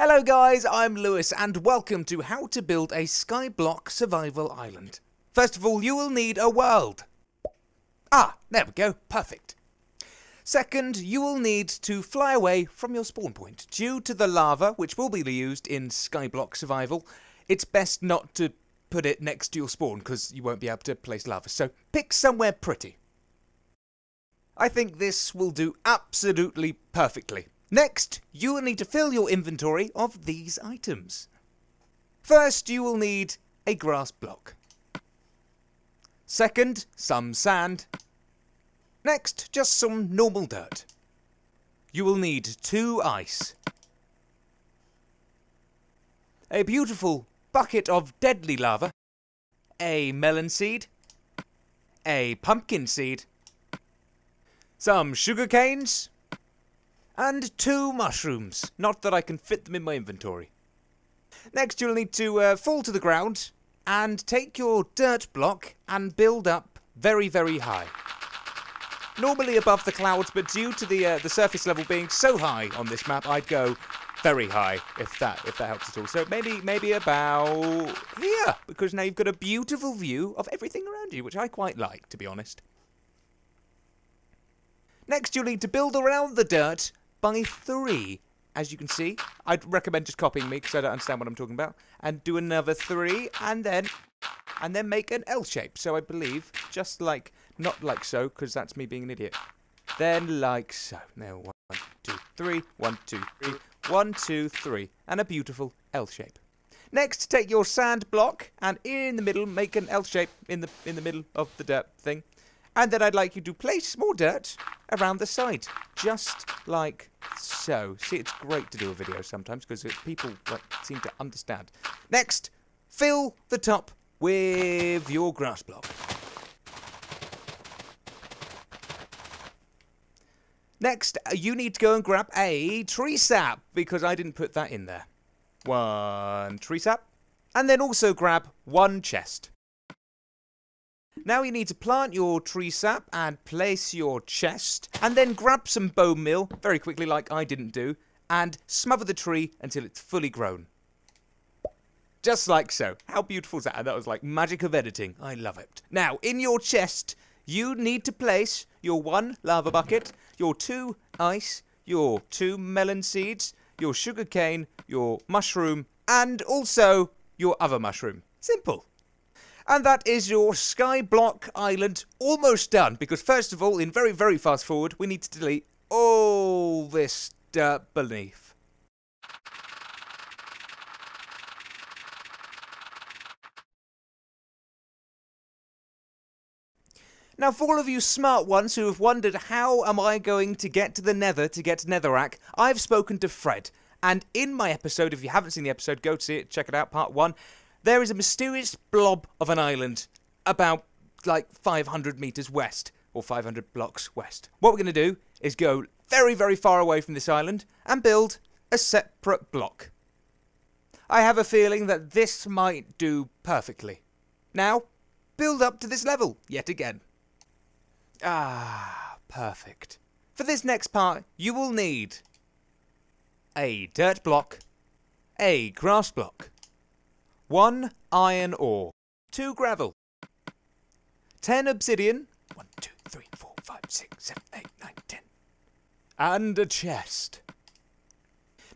Hello guys, I'm Lewis and welcome to how to build a skyblock survival island. First of all, you will need a world. Ah, there we go, perfect. Second, you will need to fly away from your spawn point. Due to the lava, which will be used in skyblock survival, it's best not to put it next to your spawn because you won't be able to place lava. So pick somewhere pretty. I think this will do absolutely perfectly. Next, you will need to fill your inventory of these items. First, you will need a grass block. Second, some sand. Next, just some normal dirt. You will need two ice. A beautiful bucket of deadly lava. A melon seed. A pumpkin seed. Some sugar canes and two mushrooms. Not that I can fit them in my inventory. Next, you'll need to uh, fall to the ground and take your dirt block and build up very, very high. Normally above the clouds, but due to the uh, the surface level being so high on this map, I'd go very high if that if that helps at all. So maybe maybe about here because now you've got a beautiful view of everything around you, which I quite like, to be honest. Next, you'll need to build around the dirt by three. As you can see, I'd recommend just copying me because I don't understand what I'm talking about. And do another three, and then, and then make an L shape. So I believe, just like, not like so, because that's me being an idiot. Then like so. Now one, two, three, one, two, three, one, two, three, and a beautiful L shape. Next, take your sand block and in the middle make an L shape in the in the middle of the dirt thing. And then I'd like you to place more dirt around the side, just like so. See, it's great to do a video sometimes because people like, seem to understand. Next, fill the top with your grass block. Next, uh, you need to go and grab a tree sap because I didn't put that in there. One tree sap. And then also grab one chest. Now you need to plant your tree sap and place your chest, and then grab some bone meal, very quickly like I didn't do, and smother the tree until it's fully grown. Just like so. How beautiful is that? That was like magic of editing. I love it. Now, in your chest, you need to place your one lava bucket, your two ice, your two melon seeds, your sugar cane, your mushroom, and also your other mushroom. Simple. And that is your Skyblock Island almost done. Because first of all, in very, very fast forward, we need to delete all this dirt beneath. Now, for all of you smart ones who have wondered how am I going to get to the nether to get to Netherrack, I've spoken to Fred. And in my episode, if you haven't seen the episode, go to see it, check it out, part one. There is a mysterious blob of an island about like 500 meters west or 500 blocks west. What we're going to do is go very, very far away from this island and build a separate block. I have a feeling that this might do perfectly. Now, build up to this level yet again. Ah, perfect. For this next part, you will need a dirt block, a grass block, one iron ore. Two gravel. Ten obsidian. One, two, three, four, five, six, seven, eight, nine, ten. And a chest.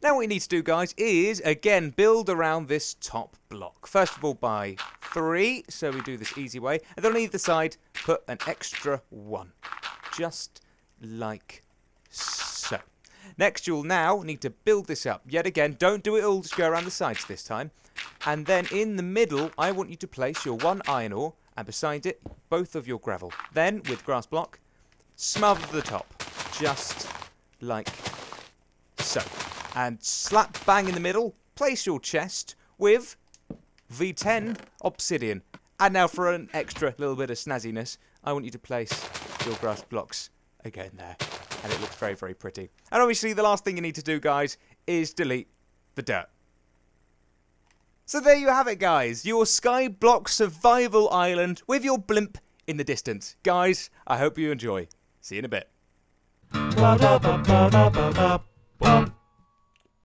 Now what we need to do, guys, is, again, build around this top block. First of all, by three, so we do this easy way. And then on either side, put an extra one. Just like so. Next, you'll now need to build this up. Yet again, don't do it all, just go around the sides this time. And then in the middle, I want you to place your one iron ore, and beside it, both of your gravel. Then, with grass block, smother the top, just like so. And slap bang in the middle, place your chest with V10 obsidian. And now for an extra little bit of snazziness, I want you to place your grass blocks again there. And it looks very, very pretty. And obviously the last thing you need to do, guys, is delete the dirt. So there you have it, guys. Your Skyblock Survival Island with your blimp in the distance. Guys, I hope you enjoy. See you in a bit.